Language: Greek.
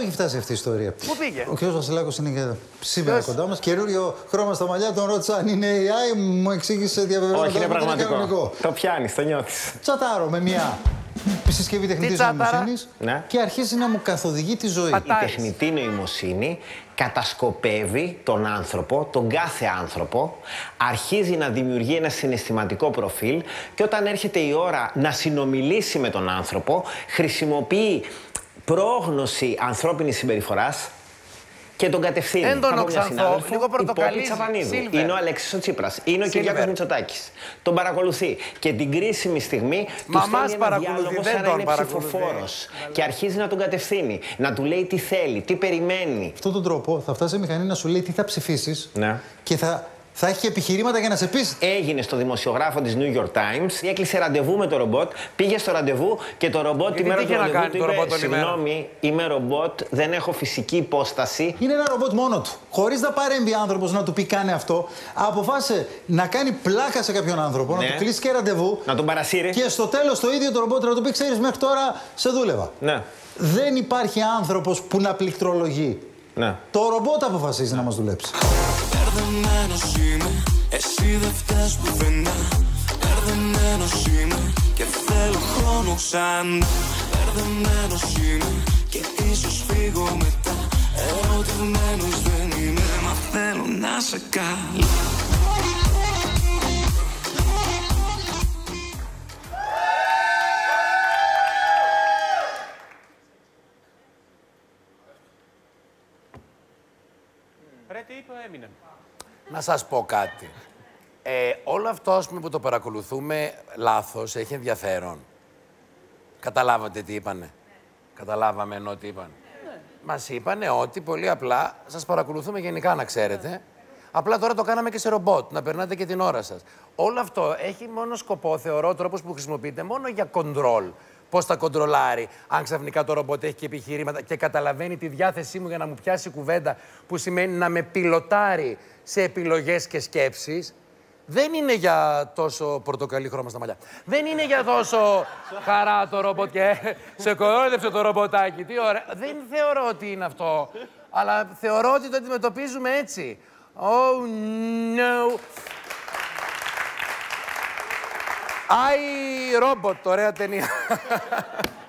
Έχει φτάσει αυτή η ιστορία; Πού πήγε; Ο κ. Βασιλάκος είναι και σήμερα κοντά μας. Καινούριο χρώμα στα μαλλιά, τον ρώτησα αν είναι AI, μου εξήγησε διαβεβαιώνοντας Όχι, είναι ότι πραγματικό. κανονικό. Το πιάνεις, το νιώθεις. Τσατάρω με μια συσκευή τεχνητής τσάταρα; νοημοσύνης Ναι. και αρχίζει να μου καθοδηγεί τη ζωή. Πατά- Η Άρης. τεχνητή νοημοσύνη κατασκοπεύει τον άνθρωπο, τον κάθε άνθρωπο, αρχίζει να δημιουργεί ένα συναισθηματικό προφίλ και όταν έρχεται η ώρα να συνομιλήσει με τον άνθρωπο, χρησιμοποιεί πρόγνωση ανθρώπινης συμπεριφοράς και τον κατευθύνει. Έντονο Θα πω μια ξανθό, συνάδελφο, λίγο η Πόπη πορτοκαλί, Τσαπανίδου. Silver. Είναι ο Αλέξης ο Τσίπρας. Είναι ο Silver. Κυριάκος Μητσοτάκης. Τον παρακολουθεί. Και την κρίσιμη στιγμή του Μα στέλνει μας ένα παρακολουθεί, διάλογο δεν σαν να τον είναι παρακολουθεί. ψηφοφόρος. Και αρχίζει να τον κατευθύνει. Να του λέει τι θέλει, τι περιμένει. αυτόν τον τρόπο θα φτάσει η μηχανή να σου λέει τι θα ψηφίσεις Ναι. και θα, θα έχει και επιχειρήματα για να σε πείσει. Έγινε στο δημοσιογράφο της New York Times, έκλεισε ραντεβού με το ρομπότ, πήγε στο ραντεβού και το ρομπότ Γιατί τη μέρα τι του είχε να ραντεβού κάνει του το είπε ρομπότ όλη μέρα;» «Συγγνώμη, είμαι ρομπότ, δεν έχω φυσική υπόσταση». Είναι ένα ρομπότ μόνο του. Χωρίς να παρέμβει άνθρωπος να του πει κάνε αυτό, αποφάσισε να κάνει πλάκα σε κάποιον άνθρωπο, Ναι. να του κλείσει και ραντεβού. Να τον παρασύρει. Και στο τέλος το ίδιο το ρομπότ να του πει: Ξέρεις, μέχρι τώρα σε δούλευα. Ναι, Δεν υπάρχει άνθρωπος που να πληκτρολογεί. ναι. Το ρομπότ αποφασίζει να μας δουλέψει. Μπερδεμένος είμαι, εσύ δεν φταίς πουθενά. Μπερδεμένος είμαι και θέλω χρόνο ξανά. Μπερδεμένος είμαι και ίσως φύγω μετά. Ερωτευμένος δεν είμαι, μα θέλω να σε καλά Ρε, τι είπε ο Έμινεμ. Να σας πω κάτι. Ε, όλο αυτό ας πούμε, που το παρακολουθούμε λάθος έχει ενδιαφέρον. Καταλάβατε τι είπανε. Καταλάβαμε ενώ τι είπαν. Μας είπανε ότι πολύ απλά σας παρακολουθούμε γενικά να ξέρετε. Απλά τώρα το κάναμε και σε ρομπότ, να περνάτε και την ώρα σας. Όλο αυτό έχει μόνο σκοπό, θεωρώ, ο τρόπος που χρησιμοποιείτε μόνο για κοντρόλ. Πώς θα κοντρολάρει, αν ξαφνικά το ρομπότ έχει και επιχειρήματα και καταλαβαίνει τη διάθεσή μου για να μου πιάσει κουβέντα, που σημαίνει να με πιλωτάρει σε επιλογές και σκέψεις. Δεν είναι για τόσο πορτοκαλί χρώμα στα μαλλιά. Δεν είναι για τόσο χαρά το ρομπότ και σε κορόιδεψε το ρομποτάκι. Τι ωραία. Δεν θεωρώ ότι είναι αυτό. Αλλά θεωρώ ότι το αντιμετωπίζουμε έτσι. Oh no. I, Robot, ωραία ταινία.